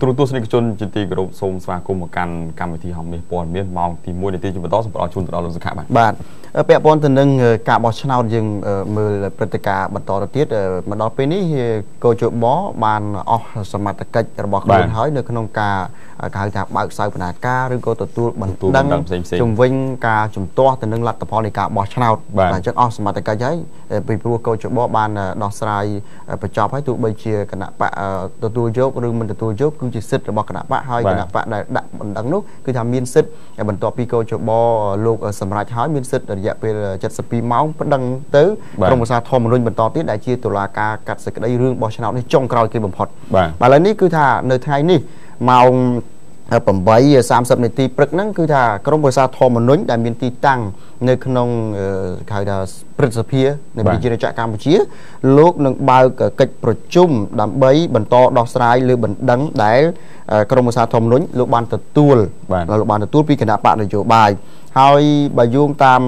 ទូរទស្សនិកជនជាទីគោរពសូមស្វាគមន៍មកកាន់កម្មវិធីហំមាសព័ត៌មានម៉ោងទី1នាទីជាបន្តសូមផ្ដល់ជូនទៅដល់លោកសុខាបាទបាទពាក់ព័ន្ធទៅនឹងការបោះឆ្នោតយើងមើលព្រឹត្តិការណ៍បន្តទៅទៀតមកដល់ពេលនេះកោជបបានអស់សមត្ថកិច្ចរបស់ខ្លួនហើយនៅក្នុងការគេហៅថាបើកសៅបណ្ណាការឬក៏ទទួលបន្ទុំជំវិញការជំទាស់ទៅនឹងលទ្ធផលនៃការបោះឆ្នោតបាទអញ្ចឹងអស់សមត្ថកិច្ចហើយពីព្រោះកោជបបានដោះស្រាយបញ្ចប់ហើយទោះបីជាគណៈបកទទួលយកឬមិនទទួលយកគឺជាសិទ្ធិរបស់គណៈបកហើយគណៈបកដែលដាក់បណ្ដឹងនោះគឺថាមានសិទ្ធិបន្ទាប់ពីកោជបលោកសម្រាប់ហើយមានសិទ្ធិរយៈពេល72ម៉ោងប្តឹងទៅក្រមប្រសាធម្មនុញ្ញបន្តទៀតដែលជាតុលាការកាត់សេចក្តីរឿងបោះឆ្នោតនេះចុងក្រោយគេបំផុតបាទឥឡូវនេះគឺថានៅថ្ងៃនេះម៉ោង 8:30នាទីព្រឹកហ្នឹងគឺថាក្រមប្រសាធម្មនុញ្ញដែលមានទីតាំងនៅក្នុងគេហៅថាព្រឹទ្ធសភានៃប្រជាជាតិកម្ពុជា លោកនឹងបើកកិច្ចប្រជុំដើម្បីបន្តដោះស្រាយលើបណ្ដឹងដែលក្រមប្រសាធម្មនុញ្ញលោកបានទទួលលោកបានទទួលពីគណៈបកនយោបាយហើយបើយោងតាម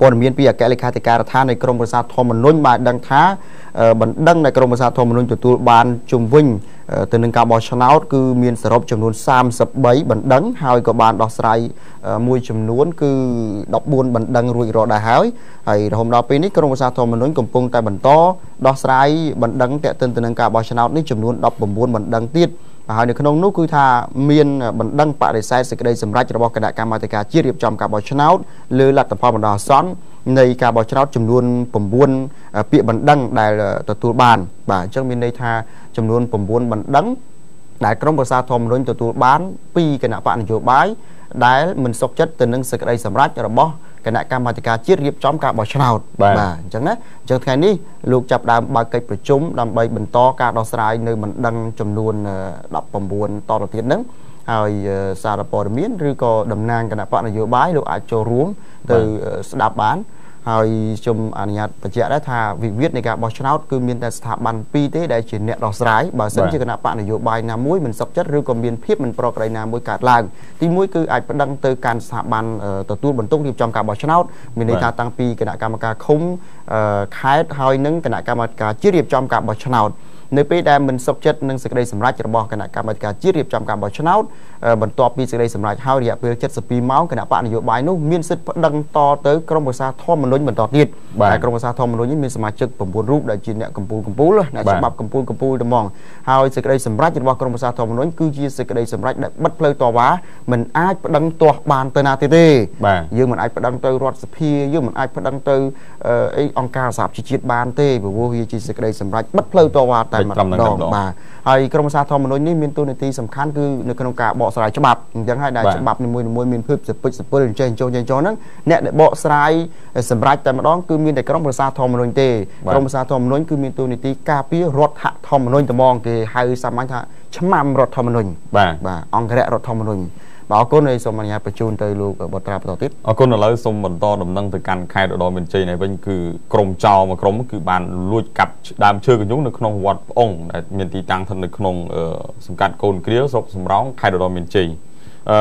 ព័ត៌មានពីអគ្គលេខាធិការដ្ឋាននៃក្រមប្រសាធម្មនុញ្ញបានដឹងថាបណ្ដឹងដែលក្រមប្រសាធម្មនុញ្ញទទួលបានជំវិញ ទៅនឹងការបោះឆ្នោតគឺមានសរុបចំនួន33បណ្ដឹងហើយក៏បានដោះស្រាយមួយចំនួនគឺ14បណ្ដឹងរួចរាល់ដែរហើយហើយរហូតដល់ពេលនេះក្រមប្រសាធម្មនុញ្ញកំពុងតែបន្តដោះស្រាយបណ្ដឹងទាក់ទិនទៅនឹងការបោះឆ្នោតនេះចំនួន19បណ្ដឹងទៀត ហើយនៅក្នុងនោះគឺថាមានបណ្ដឹងបដិសេធសេចក្តីសម្រេចរបស់គណៈកម្មាធិការជាតិរៀបចំការបោះឆ្នោតលើលទ្ធផលបណ្ដោះអាសន្ននៃការបោះឆ្នោតចំនួន9ពាក្យបណ្ដឹងដែលទទួលបានបាទអញ្ចឹងមានន័យថាចំនួន9បណ្ដឹងដែលក្រមប្រសាធម្មនុញ្ញទទួលបានពីគណៈបកនយោបាយដែលមិនសុខចិត្តទៅនឹងសេចក្តីសម្រេចរបស់ គណៈកម្មាធិការជាតិរៀបចំការបោះឆ្នោតបាទអញ្ចឹងណាអញ្ចឹងថ្ងៃនេះលោកចាប់ដើមបើកកិច្ចប្រជុំដើម្បីបន្តការដោះស្រាយនៅបណ្ដឹងចំនួន19តទៅទៀតហ្នឹងហើយសារព័ត៌មានឬក៏តំណាងគណៈបកនយោបាយលោកអាចចូលរួមទៅស្ដាប់បាន ហើយខ្ញុំអនុញ្ញាតបញ្ជាក់ដែរថាវិវាទនៃការបោះឆ្នោតគឺមានតែស្ថាប័នពីរទេដែលជាអ្នកដោះស្រាយបើសិនជាគណៈបកនយោបាយណាមួយមិនសុខចិត្តឬក៏មានភាពមិនប្រក្រតីណាមួយកើតឡើងទីមួយគឺអាចប្តឹងទៅកាន់ស្ថាប័នទទួលបន្ទុករៀបចំការបោះឆ្នោតមានន័យថាតាំងពីគណៈកម្មការឃុំខេត្តហើយនឹងគណៈកម្មការជាតិរៀបចំការបោះឆ្នោត នៅពេលដែលមិនសុខចិត្តនឹងសេចក្តីសម្រេចរបស់គណៈកម្មាធិការជាតិរៀបចំការបោះឆ្នោតបន្ទាប់ពីសេចក្តីសម្រេចហើយរយៈពេល72ម៉ោងគណៈបកនយោបាយនោះមានសិទ្ធិប្តឹងតទៅក្រមប្រសាធម្មនុញ្ញបន្តទៀតតែក្រមប្រសាធម្មនុញ្ញនេះមានសមាជិក9រូបដែលជាអ្នកកម្ពុជាកម្ពុជាអ្នកច្បាប់កម្ពុជាកម្ពុជាត្មងហើយសេចក្តីសម្រេចរបស់ក្រមប្រសាធម្មនុញ្ញគឺជាសេចក្តីសម្រេចដែលបិទផ្លូវតវ៉ាមិនអាចប្តឹងទាស់បានទៅណាទៀតទេយើងមិនអាចប្តឹងទៅរដ្ឋសភាយើងមិនអាចប្តឹងទៅអីអង្គការសហជីវជាតិបានទេព្រោះវាជាសេចក្តីសម្រេចបិទផ្លូវតវ៉ាតែម្ដងបាទហើយក្រមសាធម្មនុញ្ញនេះមានតួនាទីសំខាន់គឺនៅក្នុងការបកស្រាយច្បាប់អញ្ចឹងហើយដែលច្បាប់នីមួយៗមានភាពសពិចសពិលអញ្ចឹងចុះចេញចុះហ្នឹងអ្នកដែលបកស្រាយសម្រាប់តែម្ដងគឺមានតែក្រមប្រសាធម្មនុញ្ញទេក្រមប្រសាធម្មនុញ្ញគឺមានតួនាទីការពាររដ្ឋធម្មនុញ្ញត្មងគេហៅសាមញ្ញថាឆ្មាំរដ្ឋធម្មនុញ្ញបាទបាទអង្គរៈរដ្ឋធម្មនុញ្ញ បាទអរគុណហើយសូមអនុញ្ញាតបញ្ជូនទៅលោកបត្រាបន្តទៀតអរគុណឥឡូវសូមបន្តដំណឹងទៅកាន់ខេត្តឧត្តរមានជ័យនេះវិញគឺក្រមចោលមួយក្រុមគឺបានលួចកាប់ដើមឈើកញ្ញុងនៅក្នុងវត្តប្អុងដែលមានទីតាំងស្ថិតនៅក្នុងសង្កាត់កូនគ្រាវស្រុកសំរោងខេត្តឧត្តរមានជ័យអឺ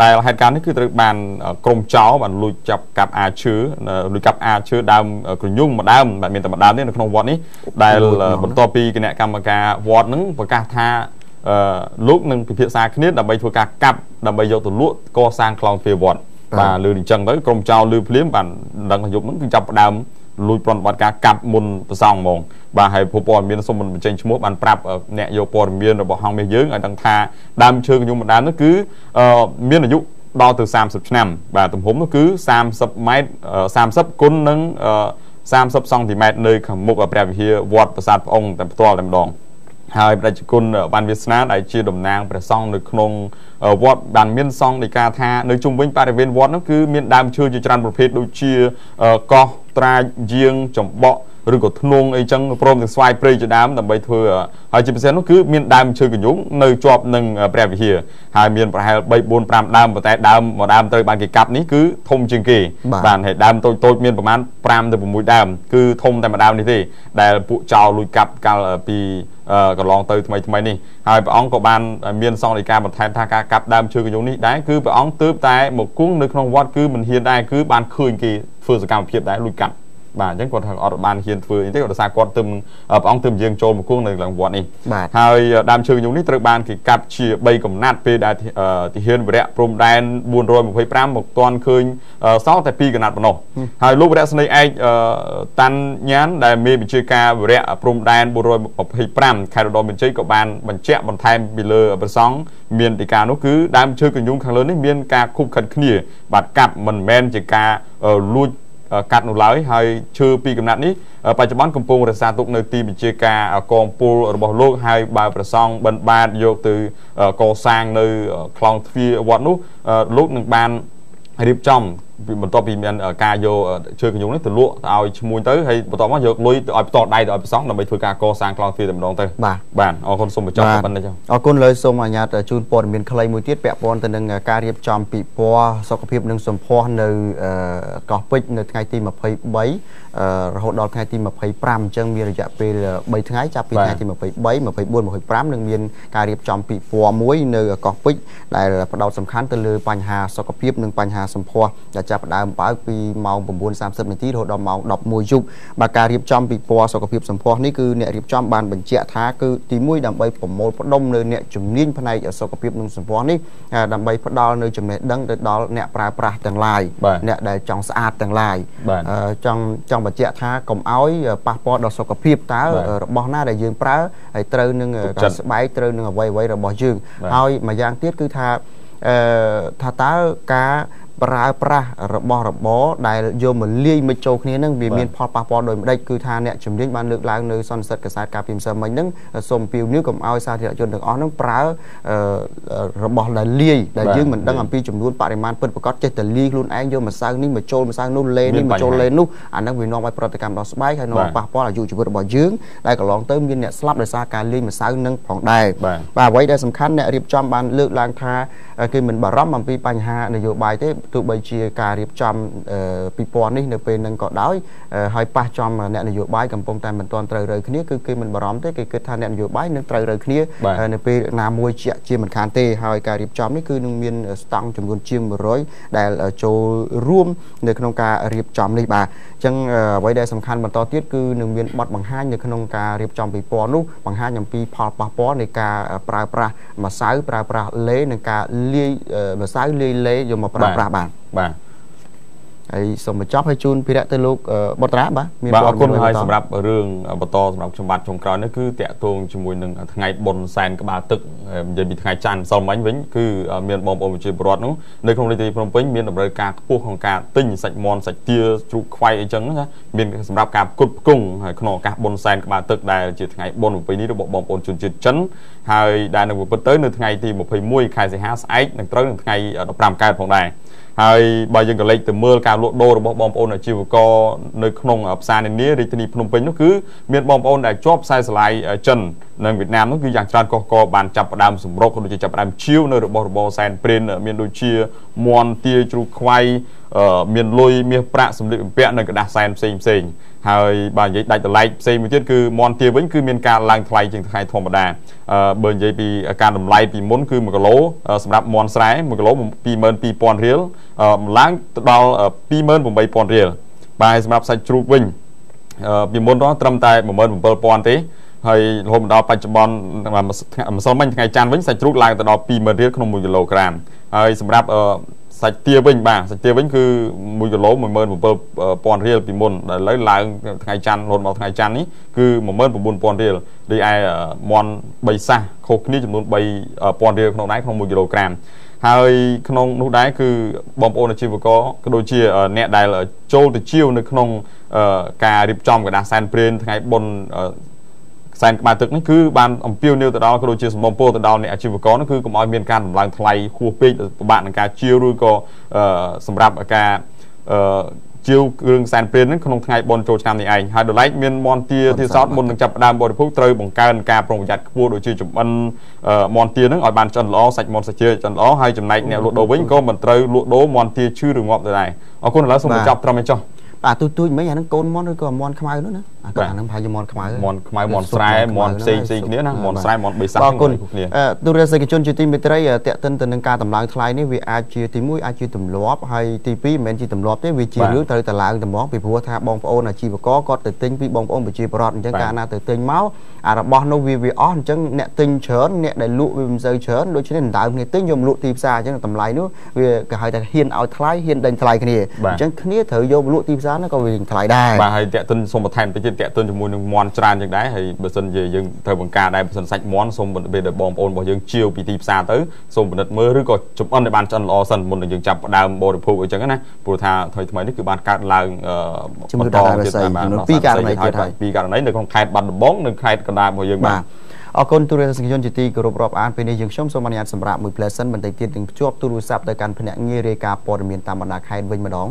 ដែលហេតុការណ៍នេះគឺត្រូវបានក្រមចោបានលួចចាប់កាប់អាឈើលួចកាប់អាឈើដើមក្រញូងមួយដើមបាទមានតែមួយដើមទេនៅក្នុងវត្តនេះដែលបន្ទាប់ពីគណៈកម្មការវត្តនឹងប្រកាសថាអឺ លោកនឹងពិភាក្សាគ្នាដើម្បីធ្វើការកាប់ដើម្បីយកទៅលក់កសាងខ្លងទ្វារវត្តបាទលឺអញ្ចឹងទៅក្រុមចៅលឺភ្លាមបានដឹងថាយប់ហ្នឹងគឺចាប់ផ្ដើមលួចប្រន់បត្តិការកាប់មុនប្រសងហ្មងបាទហើយពលព័ត៌មានសុំមិនបញ្ចេញឈ្មោះបានប្រាប់អ្នកយកព័ត៌មានរបស់ហងមាសយើងឲ្យដឹងថាដើមឈើកញ្ញុំម្ដើមនោះគឺមានអាយុដល់ទៅ30ឆ្នាំ បាទទំហំនោះគឺ30ម៉ែត្រ30គុណនឹង30សង់ទីម៉ែត្រនៅខាងមុខព្រះវិហារវត្តប្រាសាទប្អុងតែផ្ទាល់តែម្ដង ហើយព្រះជគុណបានវាសនាដែលជាតំណាងព្រះសង្ឃនៅក្នុងវត្តបានមានសង្ឃដីកាថានៅជុំវិញបរិវេណវត្តនោះគឺមានដើមឈើជាច្រើនប្រភេទដូចជាកោះត្រាចយាងចំបក់ ឬក៏ធ្នងអីចឹងព្រមទាំងស្វាយព្រៃជាដើមដើម្បីធ្វើហើយជាពិសេសនោះគឺមានដើមឈើកញ្ញុងនៅជាប់នឹងព្រះវិហារហើយមានប្រហែល3 4 5ដើមប៉ុន្តែដើមមួយដើមត្រូវបានគេកាប់នេះគឺធំជាងគេបាទហើយដើមតូចតូចមានប្រហែល5ទៅ6ដើមគឺធំតែមួយដើមនេះទេដែលពួកចោលលួចកាប់កាលពីកន្លងទៅថ្មីថ្មីនេះហើយព្រះអង្គក៏បានមានសង្ឃដីកាបន្ថែមថាការកាប់ដើមឈើកញ្ញុងនេះដែរគឺព្រះអង្គទើបតែមកគង់នៅក្នុងវត្តគឺមិនហ៊ានដែរគឺបានឃើញគេធ្វើសកម្មភាពដែរលួចកាប់ បាទអញ្ចឹងគាត់ថាអត់បានហ៊ានធ្វើអីទេគាត់ដោយសារគាត់ទឹមព្រះអង្គទឹមយើងចូលមកគង់នៅឡើងវត្តនេះហើយដើមឈើកញ្ញុងនេះត្រូវបានគេកាត់ជា3កំណាត់ពេលដែលទាហានវរៈព្រំដែន425មកទាន់ឃើញសល់តែ2កំណាត់ប៉ុណ្ណោះហើយលោកវរៈស្នេហ៍ឯកតាន់ញ៉ានដែលមេបញ្ជាការវរៈព្រំដែន425ខេត្តរតនបញ្ជ័យក៏បានបញ្ជាក់បន្ថែមពីលើប្រសង់មានទីការនោះគឺដើមឈើកញ្ញុងខាងលើនេះមានការខុបខិតគ្នាបាទកាប់មិនមែនជាការលួច កាត់នោះឡើយហើយឈើពីកំណាត់នេះបច្ចុប្បន្នកំពុងរក្សាទុកនៅទីបញ្ជាការកងពលរបស់លោកហើយបើប្រសង់បិណ្ឌបាតយកទៅកសាងនៅខ្លងទ្វារវត្តនោះលោកនឹងបានរៀបចំ បន្ទាប់ពីមានការយកជើងកញ្ញុងនេះទៅលក់ទៅឲ្យឈ្មួញទៅហើយបន្ទាប់មកយកលុយទៅឲ្យផ្ទាល់ដៃទៅឲ្យប្រសងដើម្បីធ្វើការកសាងក្លោងទ្វារតែម្ដងទៅបាទបាទអរគុណសូមបញ្ចប់ប៉ុណ្ណឹងចុះអរគុណលើសូមអនុញ្ញាតជូនព័ត៌មានខ្លីមួយទៀតពាក់ព័ន្ធទៅនឹងការរៀបចំពិព័រណ៍សុខភាពនិងសម្ផស្សនៅកោះពេជ្រនៅថ្ងៃទី23រហូតដល់ថ្ងៃទី25អញ្ចឹងមានរយៈពេល3ថ្ងៃចាប់ពីថ្ងៃទី23 24 25នឹងមានការរៀបចំពិព័រណ៍មួយនៅកោះពេជ្រដែលផ្ដោតសំខាន់ទៅលើបញ្ហាសុខភាពនិងបញ្ហាសម្ផស្សដែលចាប់ផ្ដើមបើកពីម៉ោង9:30នាទីរហូតដល់ម៉ោង11យប់បាទការរៀបចំពិព័រណ៍សុខភាពសម្ផស្សនេះគឺអ្នករៀបចំបានបញ្ជាក់ថាគឺទី1ដើម្បីប្រមូលផ្ដុំនៅអ្នកជំនាញផ្នែកសុខភាពនិងសម្ផស្សនេះដើម្បីផ្ដល់នៅចំណេះដឹងទៅដល់អ្នកប្រើប្រាស់ទាំងឡាយអ្នកដែលចង់ស្អាតទាំងឡាយចង់ចង់បញ្ជាក់ថាកុំឲ្យប៉ះពាល់ដល់សុខភាពតើរបស់ណាដែលយើងប្រើហើយត្រូវនឹងការស្បែកត្រូវនឹងអ្វីអ្វីរបស់យើងហើយមួយយ៉ាងទៀតគឺថាអឺថាតើការ ប្រើប្រាស់របស់របរដែលយកមកលាយមកចូលគ្នានឹងវាមានផលប៉ះពាល់ដោយម្ដេចគឺថាអ្នកជំនាញបានលើកឡើងនៅសន្និសីទកសែតការពីម្សិលមិញហ្នឹងសូមពីវនេះកុំឲ្យសាធារណជនទាំងអស់ហ្នឹងប្រើរបស់ដែលលាយដែលយើងមិនដឹងអំពីចំនួនបរិមាណពិតប្រាកដចេះតែលាយខ្លួនឯងយកម្សៅនេះមកចូលម្សៅនោះលេនេះមកចូលលេនោះអាហ្នឹងវានាំឲ្យប្រតិកម្មដល់ស្បែកហើយនាំប៉ះពាល់អាយុជីវិតរបស់យើងដែលកន្លងទៅមានអ្នកស្លាប់ដោយសារការលាយម្សៅនឹងផងដែរបាទអ្វីដែលសំខាន់អ្នករៀបចំបានលើកឡើងថាគេមិនបារម្ភអំពីបញ្ហានយោបាយទេទោះបីជាការរៀបចំពិព័រណ៍នេះនៅពេលនឹងក៏ដោយហើយប៉ះចំអ្នកនយោបាយកំពុងតែមិនទាន់ត្រូវរើគ្នាគឺគេមិនបារម្ភទេគេគិតថាអ្នកនយោបាយនឹងត្រូវរើគ្នានៅពេលណាមួយជាជាមិនខានទេហើយការរៀបចំនេះគឺនឹងមានស្តង់ចំនួនជាង100ដែលចូលរួមនៅក្នុងការរៀបចំនេះបាទអញ្ចឹងអ្វីដែលសំខាន់បន្តទៀតគឺនឹងមានបទបង្ហាញនៅក្នុងការរៀបចំពិព័រណ៍នោះបង្ហាញអំពីផលប៉ះពាល់នៃការប្រើប្រាស់ម្សៅប្រើប្រាស់លេនិងការលាយម្សៅលាយលេយកមកប្រើប្រាស់បាទបាទហើយសូមបញ្ចប់ឲ្យជូនភិរៈទៅលោកបុត្រាបាទមានបាទអរគុណហើយសម្រាប់រឿងបន្តសម្រាប់ខ្ញុំបាទចុងក្រោយនេះគឺតាក់ទងជាមួយនឹងថ្ងៃបុណ្យសែនក្បាលទឹកនិយាយពីថ្ងៃច័ន្ទម្សិលមិញវិញគឺមានបងប្អូនប្រជាពលរដ្ឋនោះនៅក្នុងរាជធានីភ្នំពេញមានតម្រូវការខ្ពស់ក្នុងការទិញសាច់មាន់សាច់ទាជ្រូកខ្វៃអីចឹងណាមានសម្រាប់ការផ្គត់ផ្គង់ក្នុងឱកាសបុណ្យសែនក្បាលទឹកដែលជាថ្ងៃបុណ្យប្រពៃណីរបស់បងប្អូនជនជាតិចិនហើយដែលនឹងពិតទៅនៅថ្ងៃទី21ខែសីហាស្អែកនឹងត្រូវនឹងថ្ងៃ15កើតផងដែរ ហើយបើយើងក៏លេចទៅមើលការលក់ដូររបស់បងប្អូនអាជីវករនៅក្នុងផ្សារនានារាជធានីភ្នំពេញនោះគឺមានបងប្អូនដែលជាប់ខ្សែស្រឡាយចិននិងវៀតណាមនោះគឺយ៉ាងច្រើនកុះកបានចាប់ផ្ដើមសម្រុកដូចជាចាប់ផ្ដើមជាវនៅរបស់របរសែនព្រិនមានដូចជាមន់ទាជ្រូកខ្វៃមានលុយមាសប្រាក់សម្លៀកបំពាក់និងกระดาษសែនផ្សេងផ្សេងហើយបើនិយាយដាច់តម្លៃផ្សេងមួយទៀតគឺមន់ទាវិញគឺមានការឡើងថ្លៃជាងថ្ងៃធម្មតាបើនិយាយពីការតម្លៃពីមុនគឺ1គីឡូសម្រាប់មន់ស្រែ1គីឡូ22000រៀលឡើងទៅដល់28000រៀលបាទសម្រាប់សាច់ជ្រូកវិញពីមុនត្រឹមតែ17000ទេហើយរហូតដល់បច្ចុប្បន្នម្សិលមិញថ្ងៃច័ន្ទវិញសាច់ជ្រូកឡើងទៅដល់20000រៀលក្នុង1គីឡូក្រាមហើយសម្រាប់ សាច់ទាវិញបាទសាច់ទាវិញគឺ1គីឡូ17000រៀលពីមុនដែលឥឡូវឡើងថ្ងៃច័ន្ទរហូតមកថ្ងៃច័ន្ទនេះគឺ19000រៀលដូចឯមន់3សះខុសគ្នាចំនួន3000រៀលក្នុងដែរក្នុង1គីឡូក្រាមហើយក្នុងនោះដែរគឺបងប្អូនអាជីវករក៏ដូចជាអ្នកដែលចូលទៅជាវនៅក្នុងការរៀបចំกระดาษសែនព្រេនថ្ងៃបុណ្យ សែនក្បាលទឹកនេះគឺបានអំពាវនាវទៅដល់ក៏ដូចជាសំណពរទៅដល់អ្នកអាជីវករនោះគឺកុំឲ្យមានការដំឡើងថ្លៃហួសពេកពិបាកនឹងការជាវឬក៏សម្រាប់ការជាវគ្រឿងសែនព្រេននឹងក្នុងថ្ងៃបុណ្យចូលឆ្នាំនេះឯងហើយដល់ឡែកមានមន្ទាទីសោតមុននឹងចាប់ផ្ដើមបរិភោគត្រូវបង្កើនការប្រុងប្រយ័ត្នខ្ពស់ដូចជាចំអិនមន្ទានឹងឲ្យបានឆ្អិនល្អសាច់មន់សាច់ជ្រាឆ្អិនល្អហើយចំណែកអ្នកលក់ដូរវិញក៏មិនត្រូវលក់ដូរមន្ទាឈឺឬងាប់ទៅដែរអរគុណឥឡូវសូមបញ្ចប់ត្រឹមនេះចុះបាទទូទូចមិញអានឹងកូនមន់ឬក៏មន់ខ្មៅនោះណាអាកន្លែងហ្នឹងប្រហែលជាមន់ខ្មៅមន់ខ្មៅមន់ស្រែមន់ផ្សេងផ្សេងគ្នាណាមន់ស្រែមន់បេសាបាទគុណគ្នាអឺទូរទស្សនិកជនជាទីមេត្រីអឺតេតិនទៅនឹងការតម្លើងថ្លៃនេះវាអាចជាទី1អាចជាទម្លាប់ហើយទី2មិនមែនជាទម្លាប់ទេវាជាបាទរឿងត្រូវតឡើងត្មងពីព្រោះថាបងប្អូនអាជីវករគាត់ទៅទិញពីបងប្អូនប្រជាពលរដ្ឋអញ្ចឹងបាទកាលណាទៅទិញមកអារបស់នោះវាវាអស់អញ្ចឹងអ្នកទិញច្រើនអ្នកដែលលក់វាមិនសូវច្រើនដូច្នេះដណ្ដើមគ្នាទិញយកមកលក់ទីផ្សារអញ្ចឹងតម្លៃនោះវាគេហៅថាហ៊ានឲ្យថ្លៃហ៊ានដេញថ្លៃគ្នាបាទអញ្ចឹងគ្នាត្រូវយកមកលក់ទីផ្សារហ្នឹងក៏វាថ្លៃដែរបាទហើយតាក់ទិនសូមបន្ថែមតិចទៀតតាក់ទិនជាមួយនឹងមន់ច្រើនយ៉ាងដែរហើយបើសិនជាយើងត្រូវបង្ការដែរបើសិនសាច់មន់សូមបន្ទាបដល់បងប្អូនរបស់យើងជាវពីទីផ្សារទៅសូមពិនិត្យមើលឬក៏ចំអិនឲ្យបានឆ្អិនល្អសិនមុននឹងយើងចាប់ផ្ដើមបរិភោគអីចឹងណាព្រោះថាថ្មីថ្មីនេះគឺបានកើតឡើងអឺជំងឺដង្ហើមផ្សេងបាទចំនួនពីរករណីទៀតហើយពីរករណីនៅក្នុងខេត្តបាត់ដំបងនិងខេត្តកណ្ដាលរបស់យើងបាទបាទអរគុណទូរទស្សនិកជនជាទីគោរពរាប់អានពេលនេះយើងខ្ញុំសូមអនុញ្ញាតសម្រាប់មួយផ្លែសិនបន្តិចទៀតនឹងភ្ជាប់ទូរស័ព្ទទៅកាន់ភ្នាក់ងាររាយការណ៍ព័ត៌មានតាមបណ្ដាខេត្តវិញម្ដង